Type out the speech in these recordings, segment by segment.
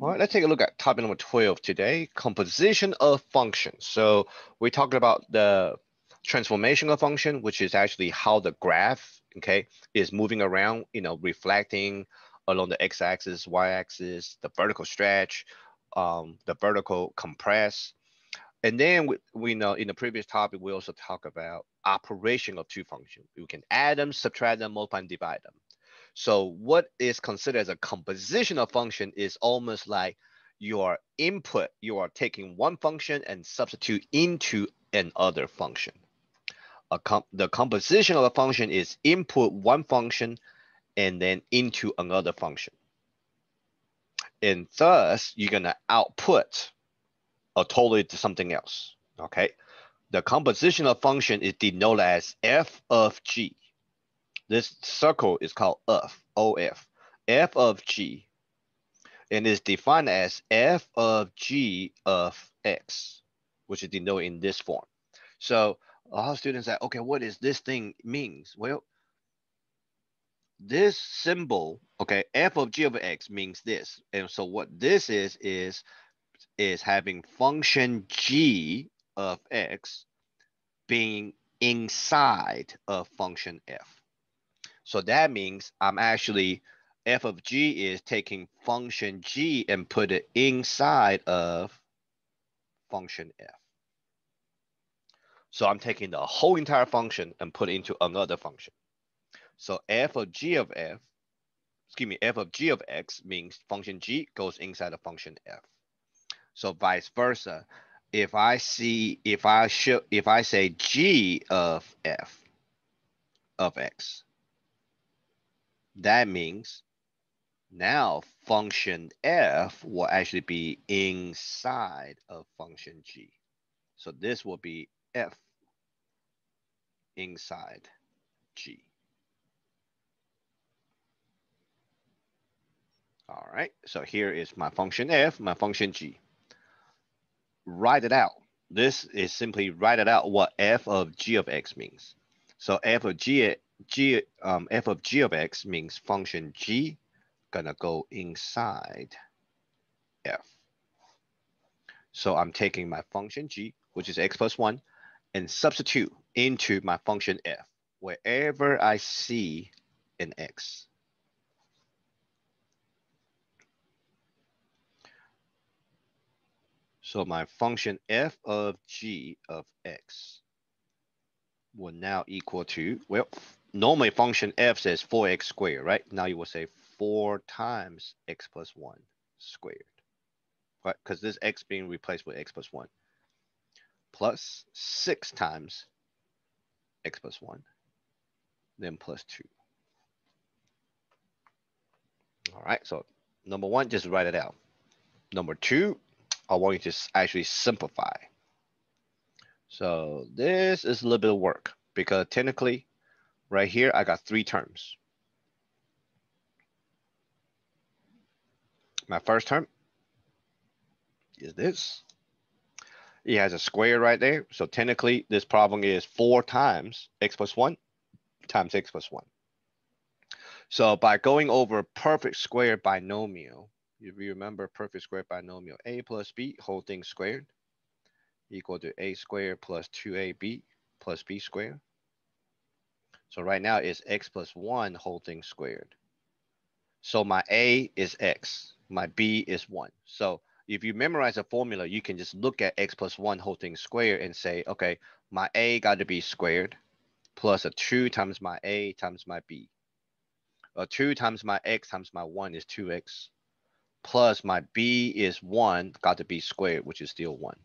All right, let's take a look at topic number 12 today, composition of functions. So we talked about the transformation of function, which is actually how the graph, okay, is moving around, you know, reflecting along the x-axis, y-axis, the vertical stretch, um, the vertical compress. And then we, we know in the previous topic, we also talk about operation of two functions. You can add them, subtract them, multiply and divide them. So what is considered as a compositional function is almost like your input, you are taking one function and substitute into another function. The composition of a function is input one function and then into another function. And thus, you're gonna output a totally to something else, okay? The compositional function is denoted as f of g. This circle is called f, OF, f of g, and is defined as f of g of x, which is denoted in this form. So a lot of students say, okay, what is this thing means? Well, this symbol, okay, f of g of x means this. And so what this is, is, is having function g of x being inside of function f. So that means I'm actually, f of g is taking function g and put it inside of function f. So I'm taking the whole entire function and put it into another function. So f of g of f, excuse me, f of g of x means function g goes inside of function f. So vice versa, if I see, if I show, if I say g of f of x, that means now function f will actually be inside of function g. So this will be f inside g. All right, so here is my function f, my function g. Write it out. This is simply write it out what f of g of x means. So f of g g um, f of g of x means function g gonna go inside f. So I'm taking my function g, which is x plus one, and substitute into my function f wherever I see an x. So my function f of g of x will now equal to, well, normally function f says 4x squared, right? Now you will say 4 times x plus 1 squared, right? Because this x being replaced with x plus 1 plus 6 times x plus 1, then plus 2. All right, so number one, just write it out. Number two, I want you to actually simplify. So this is a little bit of work because technically right here, I got three terms. My first term is this. It has a square right there. So technically this problem is four times x plus one times x plus one. So by going over perfect square binomial, if you remember perfect square binomial, a plus b whole thing squared equal to a squared plus 2ab plus b squared. So right now it's x plus 1 whole thing squared. So my a is x, my b is 1. So if you memorize a formula, you can just look at x plus 1 whole thing squared and say, okay, my a got to be squared plus a 2 times my a times my b. A 2 times my x times my 1 is 2x plus my b is 1, got to be squared, which is still 1.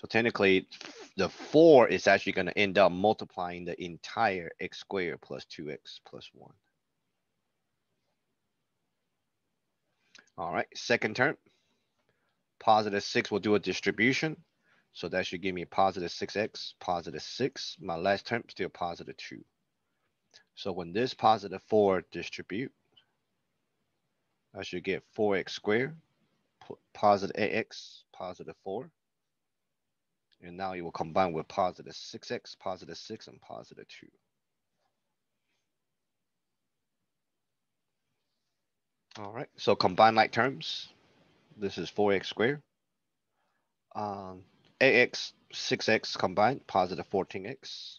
So technically, the 4 is actually going to end up multiplying the entire x squared plus 2x plus 1. All right, second term, positive 6 will do a distribution. So that should give me positive 6x, positive 6. My last term still positive 2. So when this positive 4 distribute, I should get 4x squared, positive ax, positive 4. And now it will combine with positive 6x, positive 6, and positive 2. All right, so combine like terms. This is 4x squared. Um, ax, 6x combined, positive 14x.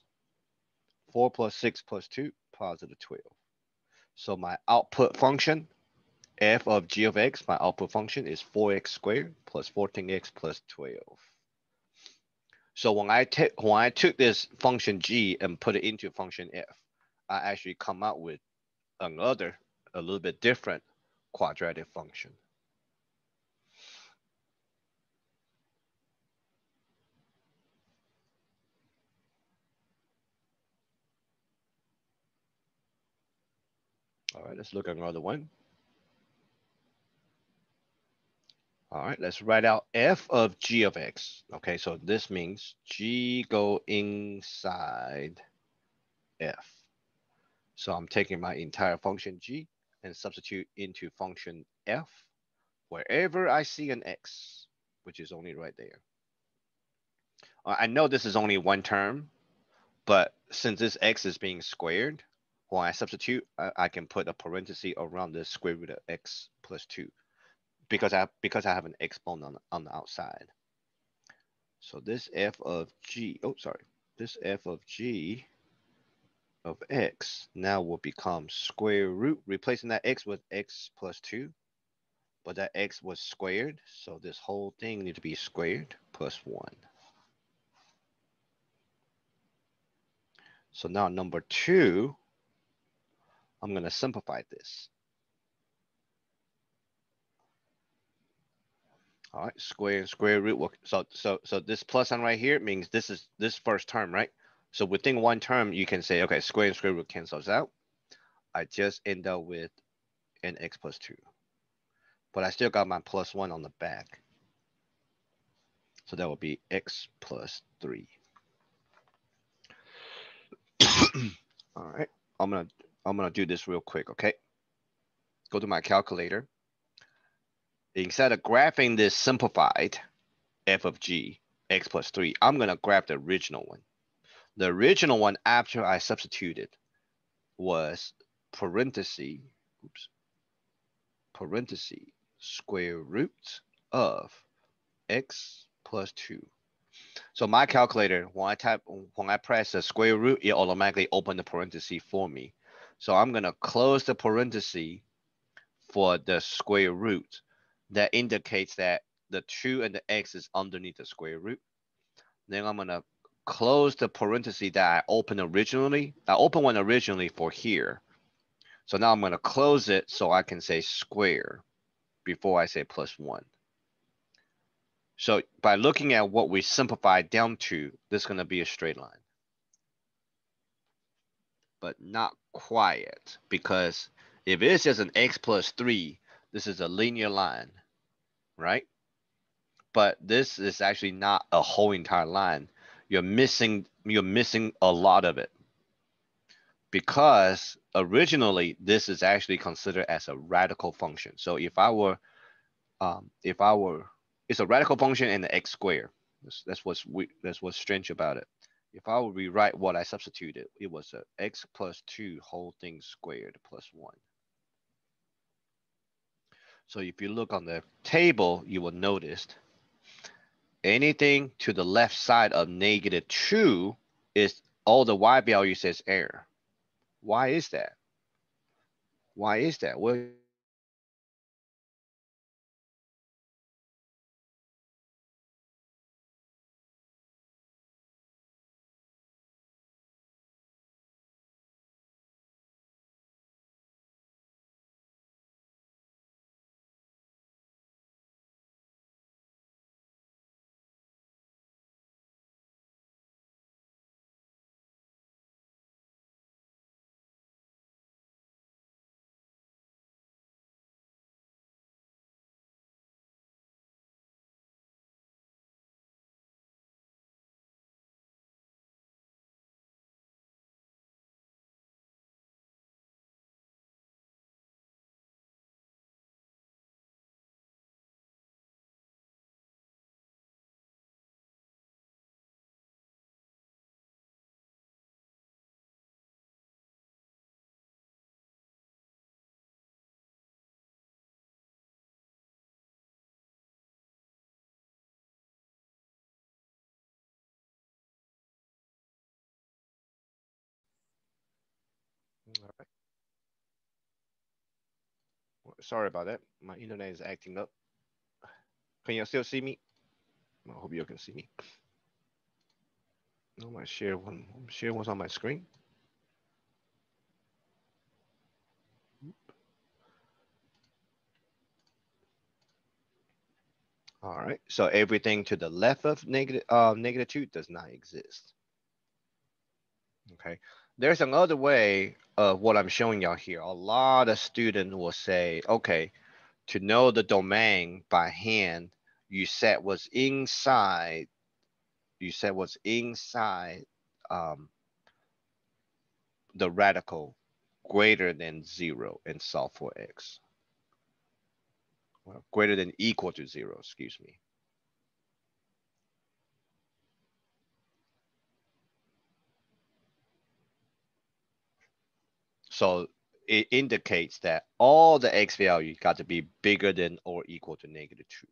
4 plus 6 plus 2, positive 12. So my output function, f of g of x, my output function is 4x squared plus 14x plus 12. So when I take when I took this function g and put it into function f, I actually come out with another a little bit different quadratic function. All right, let's look at another one. All right, let's write out f of g of x. Okay, so this means g go inside f. So I'm taking my entire function g and substitute into function f wherever I see an x, which is only right there. Uh, I know this is only one term, but since this x is being squared, when I substitute, I, I can put a parenthesis around the square root of x plus two because I because I have an exponent on, on the outside. So this f of g, oh sorry, this f of g of x now will become square root, replacing that x with x plus 2. But that x was squared, so this whole thing needs to be squared plus 1. So now number 2, I'm going to simplify this. All right, square and square root. So so so this plus sign right here means this is this first term, right? So within one term, you can say, okay, square and square root cancels out. I just end up with an x plus 2. But I still got my plus 1 on the back. So that will be x plus 3. All right, I'm gonna I'm gonna do this real quick, okay? Go to my calculator. Instead of graphing this simplified f of g, x plus 3, I'm gonna graph the original one. The original one after I substituted was parenthesis, oops, parenthesis square root of x plus two. So my calculator, when I type, when I press the square root, it automatically open the parenthesis for me. So I'm gonna close the parenthesis for the square root. That indicates that the two and the x is underneath the square root. Then I'm gonna close the parenthesis that I opened originally. I opened one originally for here. So now I'm going to close it so I can say square before I say plus one. So by looking at what we simplified down to, this is going to be a straight line. But not quite because if it's just an x plus three, this is a linear line, right? But this is actually not a whole entire line you're missing you're missing a lot of it because originally this is actually considered as a radical function. So if I were um, if I were it's a radical function in the x squared. That's, that's what's we, that's what's strange about it. If I would rewrite what I substituted, it was a x plus two whole thing squared plus one. So if you look on the table, you will notice anything to the left side of negative 2 is all the y value says error. Why is that? Why is that? Well, sorry about that. My internet is acting up. Can you still see me? I hope you can see me. No, my share one share was on my screen. All right, so everything to the left of negative, uh, negative two does not exist. Okay, there's another way of what I'm showing y'all here. A lot of students will say, okay, to know the domain by hand, you set what's inside, you set what's inside um, the radical greater than zero and solve for x well, greater than equal to zero, excuse me. So it indicates that all the x value got to be bigger than or equal to negative two.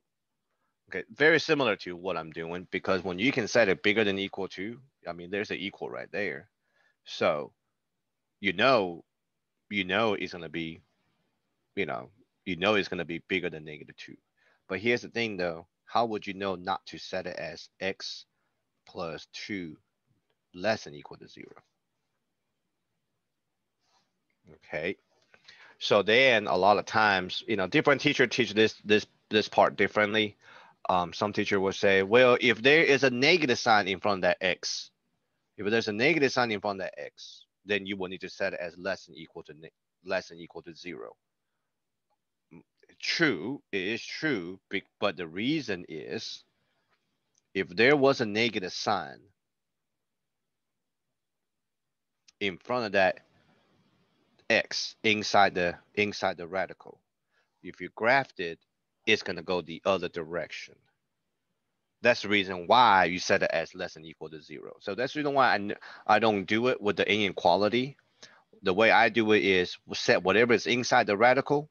Okay, very similar to what I'm doing because when you can set it bigger than equal to, I mean, there's an equal right there. So you know, you know it's gonna be, you know, you know it's going to be bigger than negative 2. But here's the thing though, how would you know not to set it as x plus 2 less than equal to 0? Okay. So then a lot of times, you know, different teacher teach this this this part differently. Um, some teacher will say, well, if there is a negative sign in front of that x, if there's a negative sign in front of that x, then you will need to set it as less than equal to less than equal to zero true, it is true, but the reason is if there was a negative sign in front of that x inside the inside the radical, if you graph it, it's gonna go the other direction. That's the reason why you set it as less than equal to zero. So that's the reason why I, I don't do it with the inequality. The way I do it is set whatever is inside the radical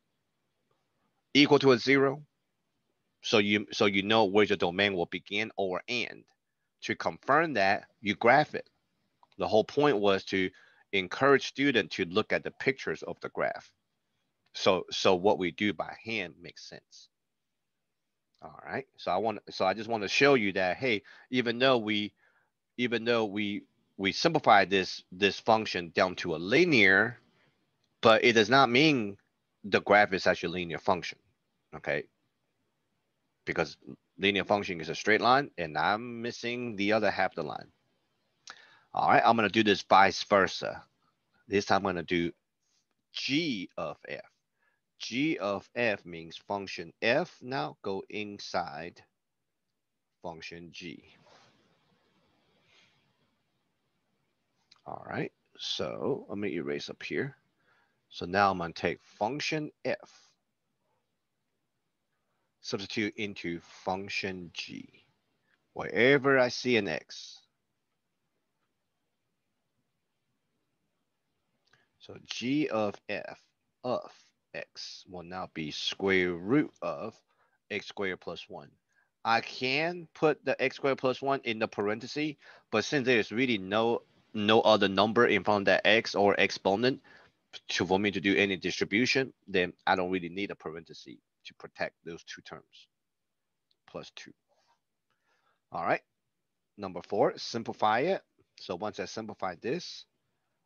equal to a zero. So you so you know where your domain will begin or end. To confirm that, you graph it. The whole point was to encourage students to look at the pictures of the graph. So so what we do by hand makes sense. All right. So I want so I just want to show you that hey, even though we even though we we simplify this this function down to a linear, but it does not mean the graph is actually a linear function okay? Because linear function is a straight line and I'm missing the other half of the line. All right, I'm gonna do this vice versa. This time I'm gonna do g of f. g of f means function f now go inside function g. All right, so let me erase up here. So now I'm gonna take function f substitute into function g. Wherever I see an x. So g of f of x will now be square root of x squared plus 1. I can put the x squared plus 1 in the parenthesis, but since there's really no no other number in front of that x or exponent to for me to do any distribution, then I don't really need a parenthesis to protect those two terms, plus two. All right, number four, simplify it. So once I simplify this,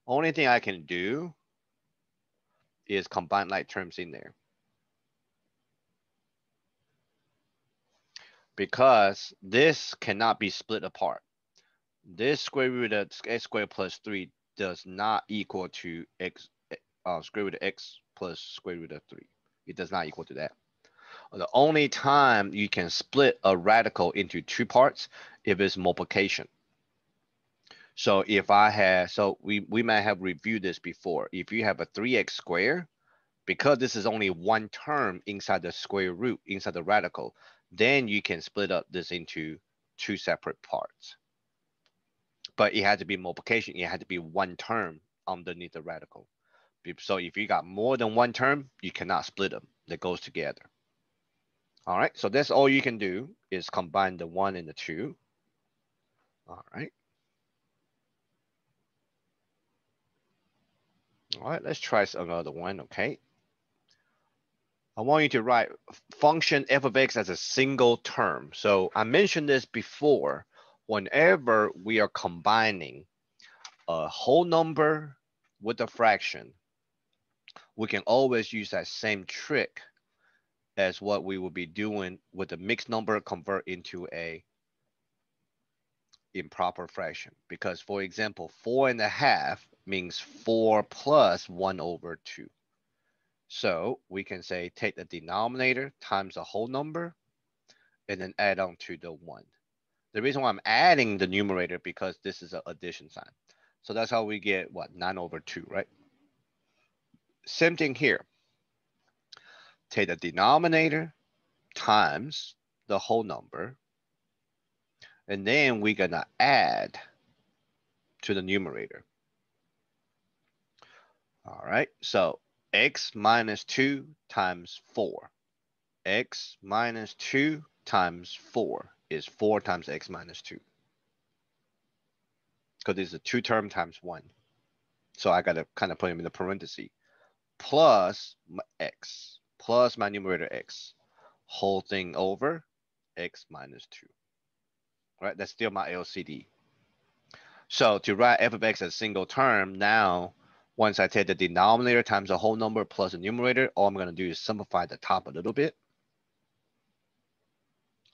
only thing I can do is combine like terms in there. Because this cannot be split apart. This square root of x squared plus three does not equal to x, uh, square root of x plus square root of three. It does not equal to that the only time you can split a radical into two parts if it's multiplication. So if I have, so we, we might have reviewed this before. If you have a 3x square, because this is only one term inside the square root, inside the radical, then you can split up this into two separate parts. But it had to be multiplication. It had to be one term underneath the radical. So if you got more than one term, you cannot split them. That goes together. All right, so that's all you can do is combine the one and the two. All right. All right, let's try another one, okay? I want you to write function f of x as a single term. So I mentioned this before. Whenever we are combining a whole number with a fraction, we can always use that same trick as what we will be doing with the mixed number convert into a improper fraction. Because for example, four and a half means four plus one over two. So we can say take the denominator times the whole number and then add on to the one. The reason why I'm adding the numerator because this is an addition sign. So that's how we get what nine over two, right? Same thing here. Take the denominator times the whole number. And then we're gonna add to the numerator. All right, so x minus 2 times 4. x minus 2 times 4 is 4 times x minus 2. Because it's a 2 term times 1. So I got to kind of put them in the parenthesis. Plus x, plus my numerator x. Whole thing over x minus 2. Right, that's still my LCD. So to write f of x as a single term, now once I take the denominator times the whole number plus the numerator, all I'm gonna do is simplify the top a little bit.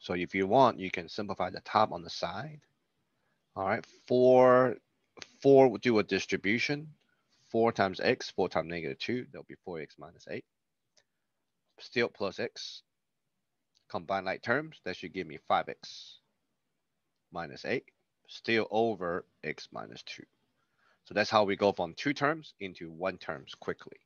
So if you want, you can simplify the top on the side. All right, four, four will do a distribution. Four times x, four times negative two, that'll be four x minus eight. Still plus x. Combine like terms, that should give me five x minus eight. Still over x minus two. So that's how we go from two terms into one terms quickly.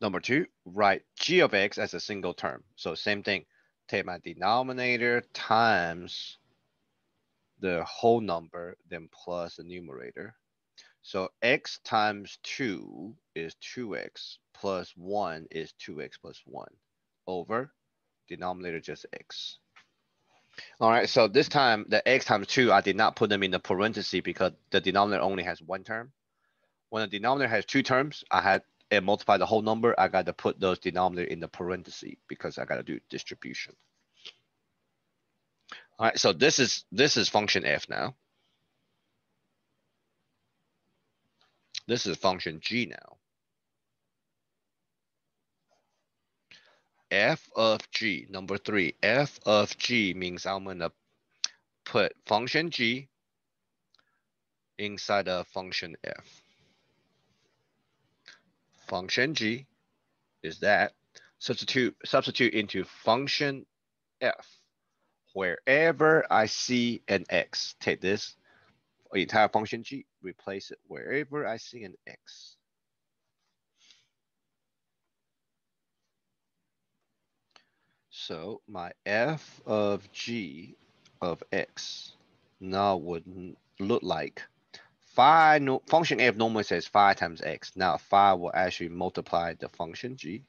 Number two, write g of x as a single term. So same thing, take my denominator times the whole number, then plus the numerator. So x times 2 is 2x plus 1 is 2x plus 1 over denominator just x. All right, so this time the x times two, I did not put them in the parenthesis because the denominator only has one term. When the denominator has two terms, I had it multiply the whole number. I got to put those denominator in the parenthesis because I got to do distribution. All right, so this is this is function f now. This is function g now. F of g, number three, f of g means I'm gonna put function g inside of function f. Function g is that substitute substitute into function f wherever I see an x. Take this entire function g, replace it wherever I see an x. So my f of g of x now would look like phi no, function f normally says phi times x. Now phi will actually multiply the function g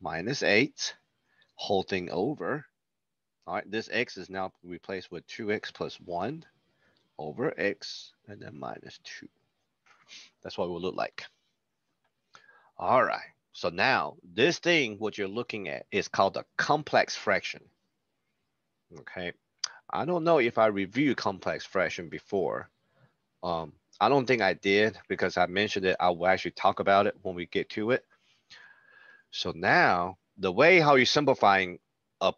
minus 8 whole thing over. All right, this x is now replaced with 2x plus 1 over x and then minus 2. That's what it will look like. All right. So now this thing, what you're looking at is called a complex fraction. Okay. I don't know if I reviewed complex fraction before. Um, I don't think I did because I mentioned it. I will actually talk about it when we get to it. So now the way how you're simplifying a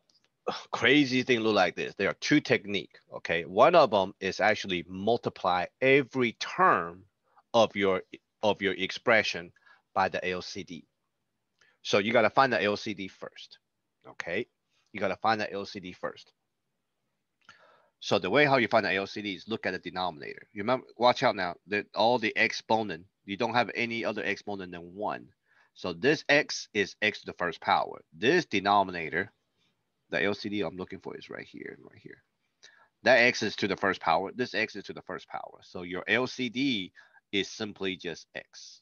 crazy thing look like this, there are two technique. Okay. One of them is actually multiply every term of your of your expression by the LCD. So you got to find the LCD first. Okay. You got to find the LCD first. So the way how you find the LCD is look at the denominator. You remember, watch out now that all the exponent, you don't have any other exponent than one. So this x is x to the first power. This denominator, the LCD I'm looking for is right here, right here. That x is to the first power. This x is to the first power. So your LCD is simply just x.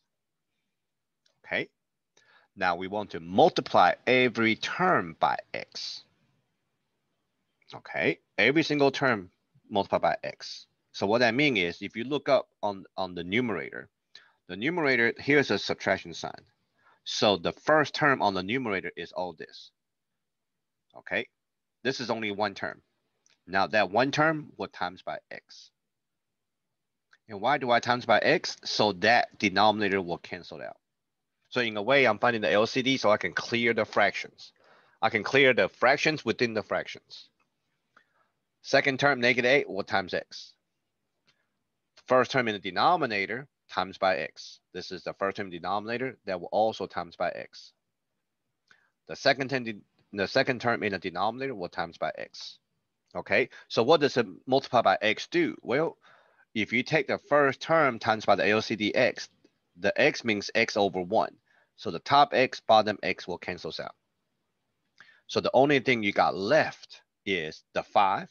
Okay. Now we want to multiply every term by x. Okay, every single term multiplied by x. So what I mean is if you look up on, on the numerator, The numerator, here's a subtraction sign. So the first term on the numerator is all this. Okay, this is only one term. Now that one term will times by x. And why do I times by x? So that denominator will cancel out. So in a way, I'm finding the LCD so I can clear the fractions. I can clear the fractions within the fractions. Second term, negative 8 will times x. First term in the denominator times by x. This is the first term denominator that will also times by x. The second term, the second term in the denominator will times by x. Okay, so what does it multiply by x do? Well, if you take the first term times by the LCD x, the x means x over 1. So the top x, bottom x will cancel out. So the only thing you got left is the 5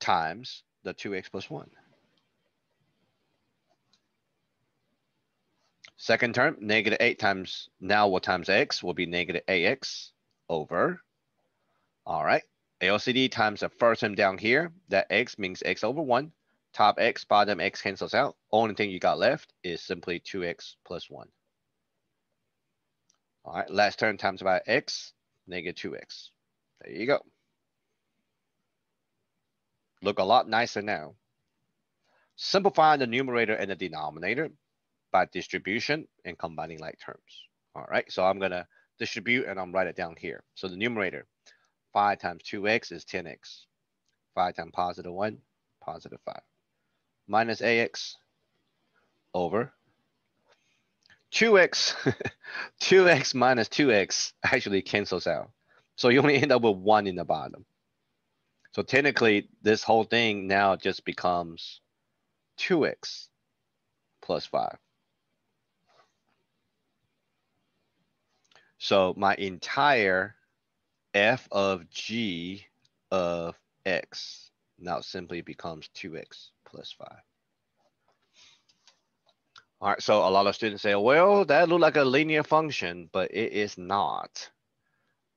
times the 2x plus 1. Second term, negative 8 times now what times x will be negative ax over, all right, LCD times the first term down here, that x means x over 1. Top x, bottom x cancels out. Only thing you got left is simply 2x plus 1. All right, last term times by x, negative 2x. There you go. Look a lot nicer now. Simplifying the numerator and the denominator by distribution and combining like terms. All right, so I'm gonna distribute and I'm write it down here. So the numerator, 5 times 2x is 10x. 5 times positive 1, positive 5. Minus ax over 2x. 2x minus 2x actually cancels out. So you only end up with 1 in the bottom. So technically, this whole thing now just becomes 2x plus 5. So my entire f of g of x now simply becomes 2x plus 5. All right, so a lot of students say, well, that look like a linear function, but it is not.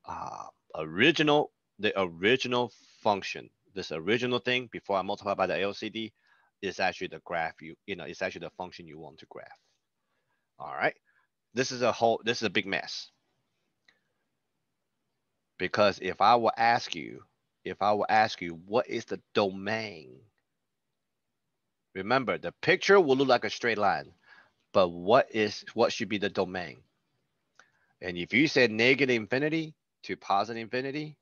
Uh, original, the original function, this original thing before I multiply by the LCD is actually the graph you, you know, it's actually the function you want to graph. All right, this is a whole, this is a big mess. Because if I will ask you, if I will ask you, what is the domain? Remember, the picture will look like a straight line, but what is what should be the domain? And if you said negative infinity to positive infinity,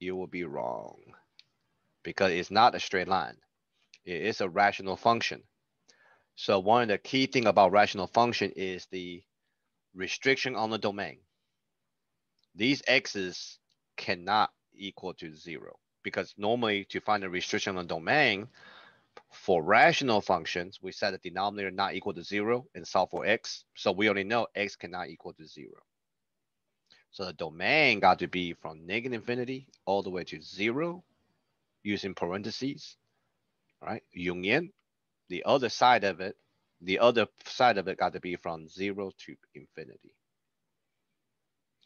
you will be wrong because it's not a straight line. It is a rational function. So one of the key thing about rational function is the restriction on the domain these x's cannot equal to zero because normally to find a restriction on the domain for rational functions, we set the denominator not equal to zero and solve for x. So we only know x cannot equal to zero. So the domain got to be from negative infinity all the way to zero using parentheses, right? Union, the other side of it, the other side of it got to be from zero to infinity.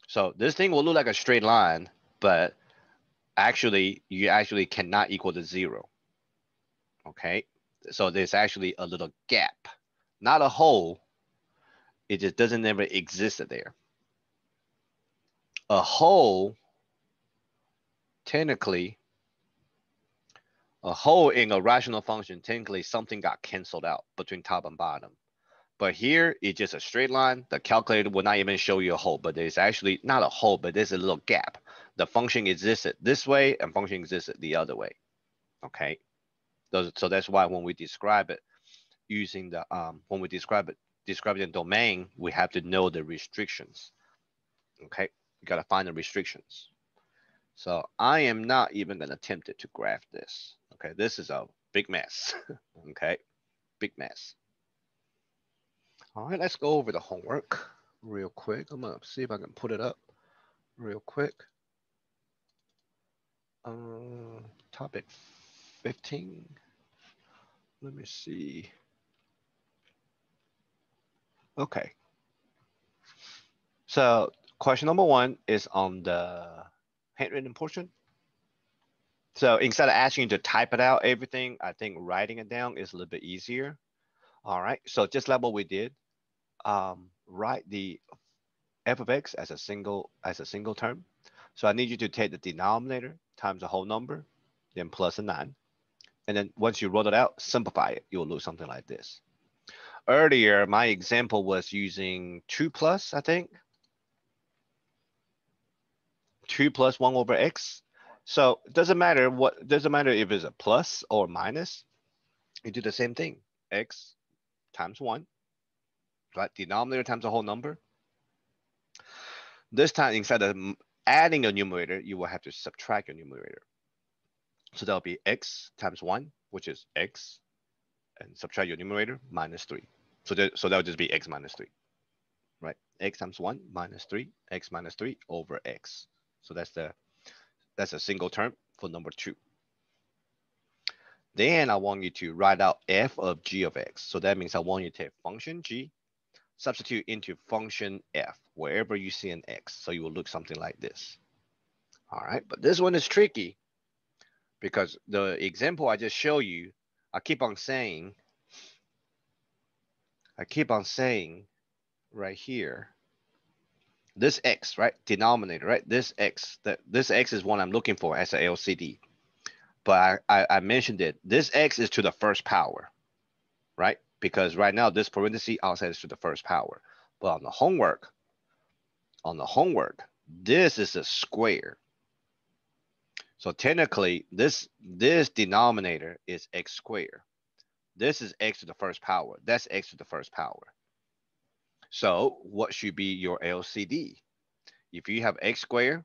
So this thing will look like a straight line, but actually you actually cannot equal to zero. Okay, so there's actually a little gap, not a hole. It just doesn't ever exist there. A hole, technically, a hole in a rational function, technically something got canceled out between top and bottom. But here it's just a straight line. The calculator will not even show you a hole, but there's actually not a hole, but there's a little gap. The function existed this way and function existed the other way. Okay. So that's why when we describe it using the, um, when we describe it, describing the domain, we have to know the restrictions. Okay. You got to find the restrictions. So I am not even to attempt it to graph this. Okay. This is a big mess. okay. Big mess. All right, let's go over the homework real quick. I'm gonna see if I can put it up real quick. Uh, topic 15. Let me see. Okay. So question number one is on the handwritten portion. So instead of asking you to type it out, everything, I think writing it down is a little bit easier. All right, so just like what we did, um, write the f of x as a single as a single term. So I need you to take the denominator times the whole number, then plus a nine. And then once you roll it out, simplify it, you'll look something like this. Earlier, my example was using two plus, I think. Two plus one over x. So it doesn't matter what, doesn't matter if it's a plus or minus. You do the same thing, x times one, right? Denominator times the whole number. This time, instead of adding a numerator, you will have to subtract your numerator. So that'll be x times one, which is x, and subtract your numerator, minus three. So, that, so that'll just be x minus three, right? x times one minus three, x minus three over x. So that's the, that's a single term for number two. Then I want you to write out f of g of x. So that means I want you to take function g, substitute into function f, wherever you see an x. So you will look something like this. All right, but this one is tricky because the example I just show you, I keep on saying, I keep on saying right here, this x, right, denominator, right, this x, that this x is what I'm looking for as a LCD. But I, I, I mentioned it, this x is to the first power, right? Because right now this parenthesis outside is to the first power. But on the homework, on the homework, this is a square. So technically, this this denominator is x squared. This is x to the first power. That's x to the first power. So what should be your LCD? If you have x squared,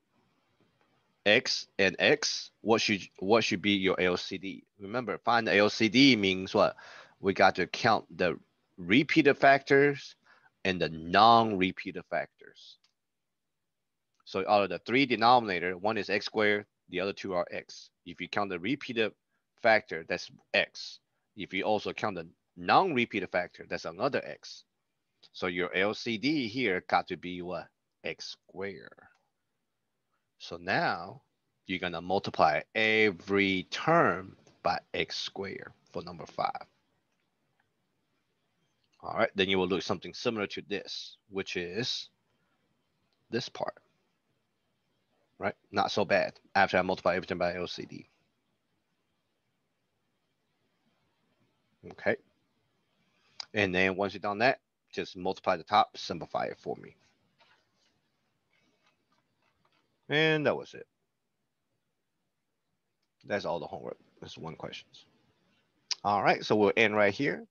x and x, what should what should be your LCD? Remember, find the LCD means what? We got to count the repeated factors and the non-repeated factors. So out of the three denominator, one is x squared, the other two are x. If you count the repeated factor, that's x. If you also count the non-repeated factor, that's another x. So your LCD here got to be what? x squared. So now you're gonna multiply every term by x squared for number five. All right, then you will look something similar to this, which is this part right? Not so bad after I multiply everything by LCD. Okay. And then once you've done that, just multiply the top, simplify it for me. And that was it. That's all the homework. That's one questions. All right, so we'll end right here.